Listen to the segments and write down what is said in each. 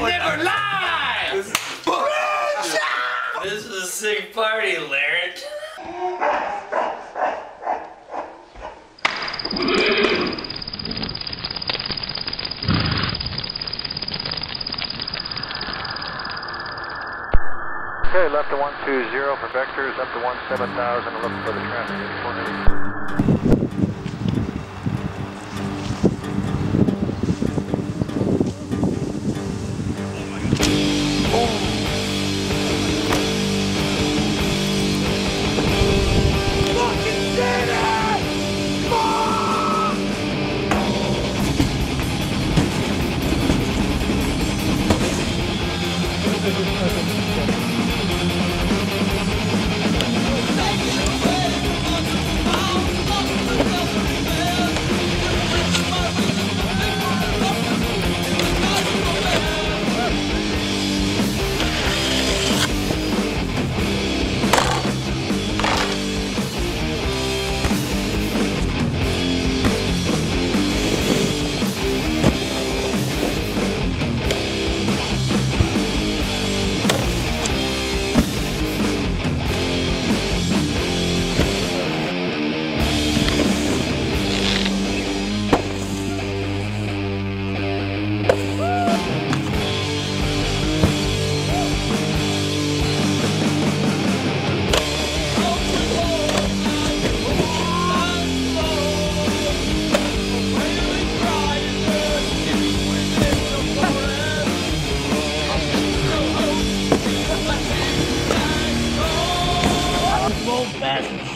You never lie! This is a sick party, Larry. Okay, left to 120 for vectors, up to 17,000, and look for the traffic. Old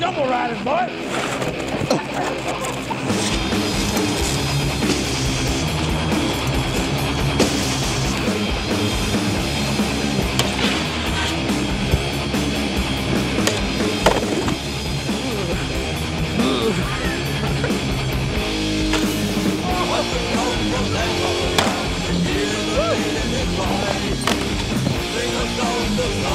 shovel riders, boy. Woo!